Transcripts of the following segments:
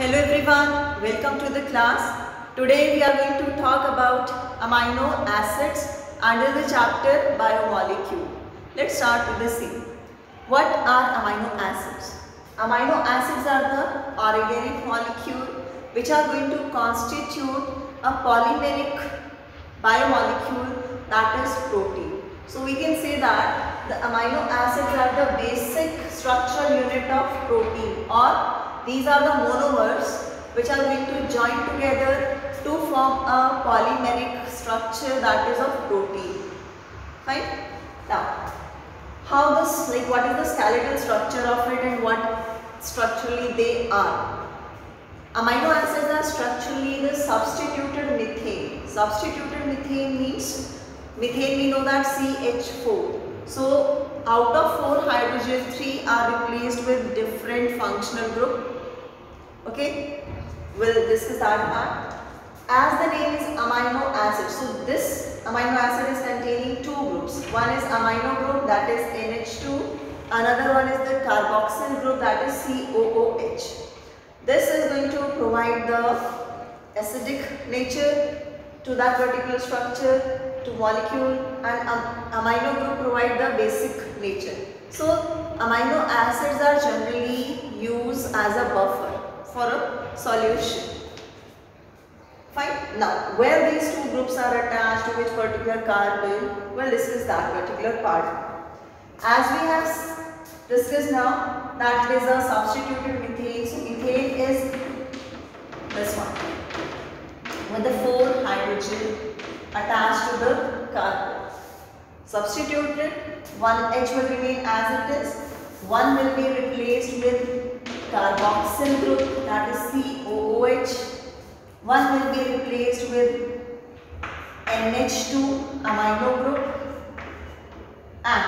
Hello everyone, welcome to the class. Today we are going to talk about amino acids under the chapter biomolecule. Let's start with the C. What are amino acids? Amino acids are the organic molecule which are going to constitute a polymeric biomolecule that is protein. So we can say that the amino acids are the basic structural unit of protein or these are the monomers which are going to join together to form a polymeric structure that is of protein. Fine? Now, how this, like what is the skeletal structure of it and what structurally they are. Amino acids are structurally the substituted methane. Substituted methane means Methane we know that CH4. So out of 4 hydrogen 3 are replaced with different functional group. Okay, we'll discuss that part. As the name is amino acid, so this amino acid is containing two groups. One is amino group that is NH2. Another one is the carboxyl group that is COOH. This is going to provide the acidic nature to that particular structure to molecule and amino group provide the basic nature. So amino acids are generally used as a buffer for a solution. Fine. Now where these two groups are attached to which particular carbon, we'll discuss that particular part. As we have discussed now that is a substituted methane. So methane is this one with the four hydrogen attached to the carbon. Substituted, one H will remain as it is, one will be replaced with carboxyl group that is COOH, one will be replaced with NH2 amino group and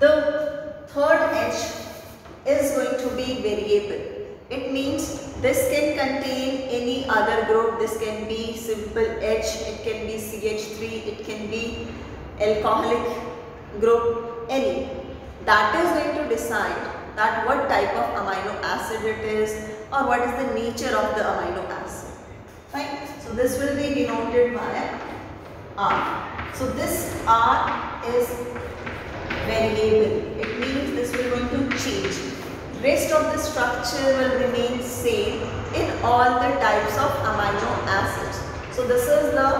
the third H is going to be variable. It means this can contain any other group. This can be simple H, it can be CH3, it can be alcoholic group, any. That is going to decide that what type of amino acid it is or what is the nature of the amino acid. Fine. So this will be denoted by R. So this R is variable. It means this will going to change. Rest of the structure will remain same in all the types of amino acids. So this is the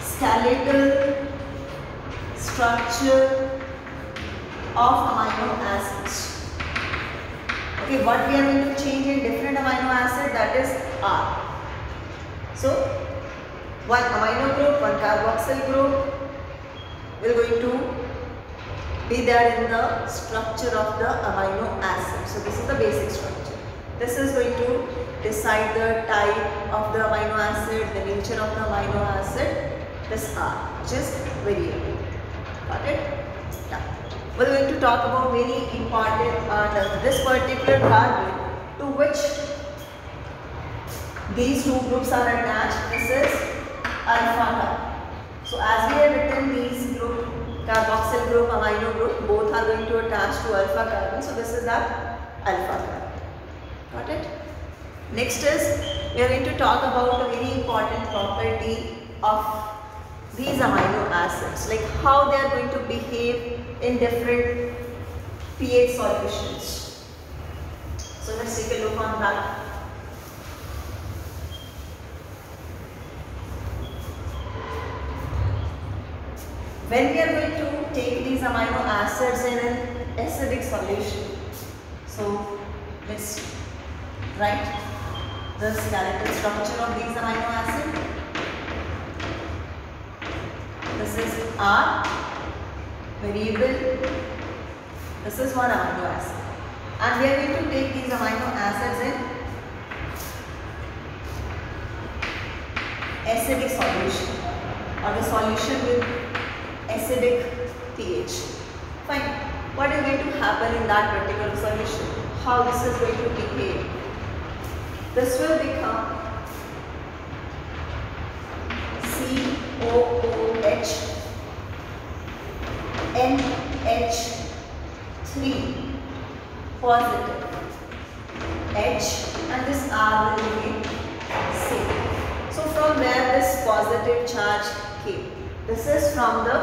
skeletal structure of amino acids. Okay, what we are going to change in different amino acid that is R. So one amino group, one carboxyl group will going to be there in the structure of the amino acid. So this is the basic structure. This is going to decide the type of the amino acid, the nature of the amino acid, this R, which is variable. Got it? We're going to talk about very important uh, this particular carbon to which these two groups are attached. This is alpha carbon. So as we have written these group carboxyl group, amino group, both are going to attach to alpha carbon. So this is that alpha carbon. Got it? Next is, we are going to talk about a very important property of these amino acids, like how they are going to behave in different pH solutions. So let's take a look on that. when we are going to take these amino acids in an acidic solution. So let's write the skeletal structure of these amino acids. This is R, variable. This is one amino acid. And we are going to take these amino acids in acidic solution or the solution with acidic pH. Fine. What is going to happen in that particular solution? How this is going to behave? This will become COOH NH3 positive. H and this R will remain same. So from where this positive charge came? This is from the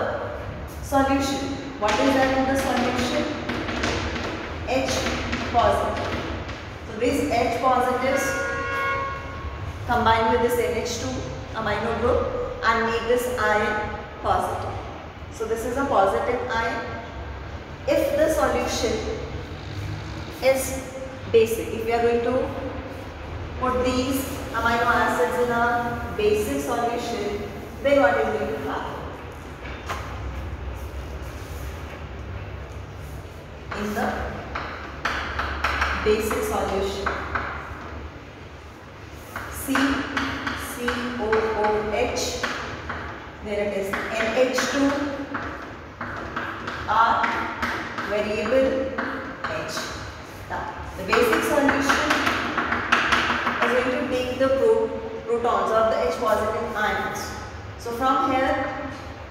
solution. What is that in the solution? H positive. So these H positives combine with this NH2 amino group and make this ion positive. So this is a positive ion. If the solution is basic, if we are going to put these amino acids in a basic solution, then what is going to happen? In the basic solution, C, COOH, there it is, NH2, R, variable H. Now, the basic solution is going to take the pro protons or the H positive ions. So from here,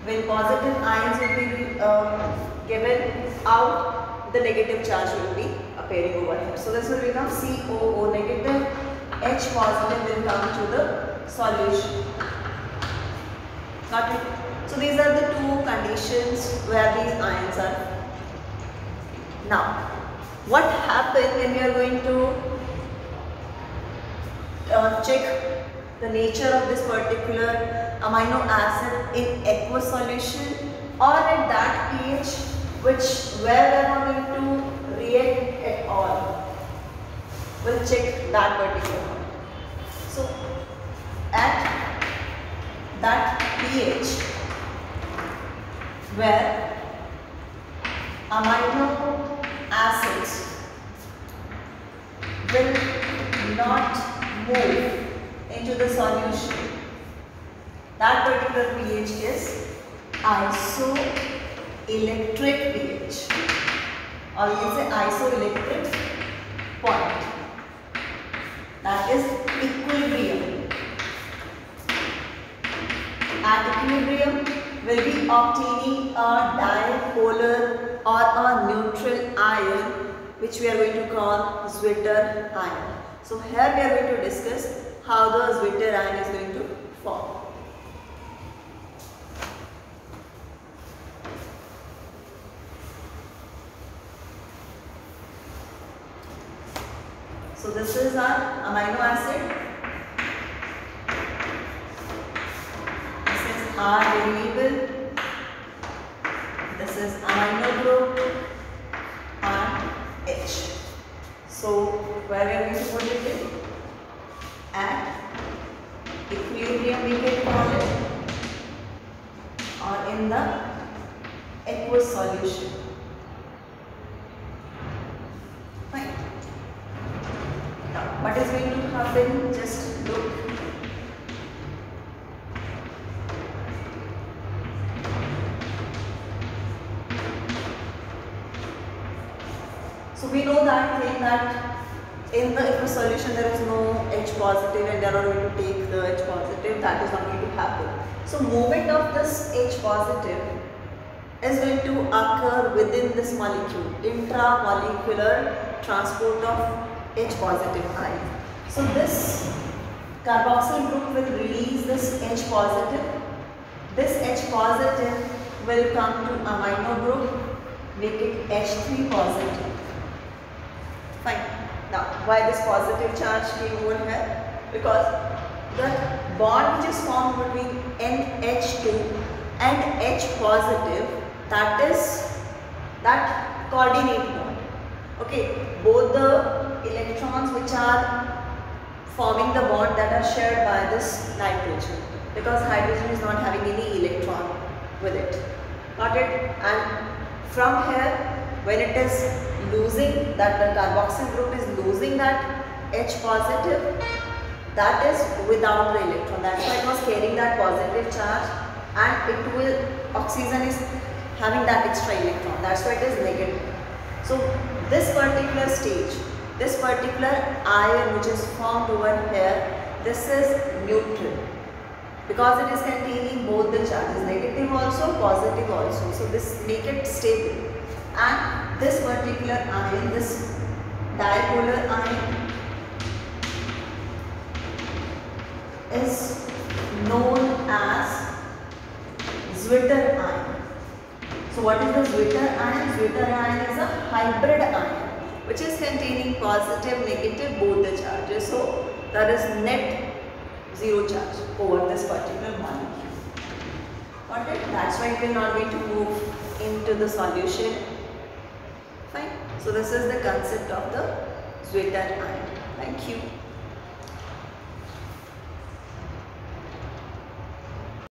when positive ions will be uh, given out, the negative charge will be appearing over here. So this will become COO negative, H positive will come to the solution. Got it? So these are the two conditions where these ions are. Now, what happens when we are going to uh, check the nature of this particular amino acid in aqueous solution or at that pH which where we are not going to react at all. We'll check that particular one. So at that pH where amino acids will not move into the solution. That particular pH is isoelectric pH or you can say isoelectric point. That is equilibrium. At equilibrium, will be obtaining a dipolar or a neutral ion which we are going to call Zwitter ion. So here we are going to discuss how the Zwitter ion is going to form. So this is our amino acid. This is R variable. This is amino group and H. So where are we are going to put it in? At equilibrium we can call it or in the aqueous solution. What is going to happen? Just that in the aqueous solution there is no H positive and they are not going to take the H positive. That is not going to happen. So movement of this H positive is going to occur within this molecule, intramolecular transport of H positive ion. So this carboxyl group will release this H positive. This H positive will come to amino group, make it H3 positive. Fine. Now, why this positive charge came over here? Because the bond which is formed between NH2 and H positive, that is that coordinate bond. Okay, both the electrons which are forming the bond that are shared by this nitrogen because hydrogen is not having any electron with it. Got it? And from here, when it is losing that the carboxyl group is losing that H positive, that is without the electron. That's why it was carrying that positive charge and it will, oxygen is having that extra electron. That's why it is negative. So this particular stage, this particular ion which is formed over here, this is neutral because it is containing both the charges, negative also, positive also. So this make it stable and this ion, this dipolar ion is known as Zwitter ion. So what is the Zwitter ion? Zwitter ion is a hybrid ion which is containing positive, negative both the charges. So there is net zero charge over this particular molecule. Got it? That's why it will not going to move into the solution. Fine. So this is the concept of the Zwitter ion. Thank you.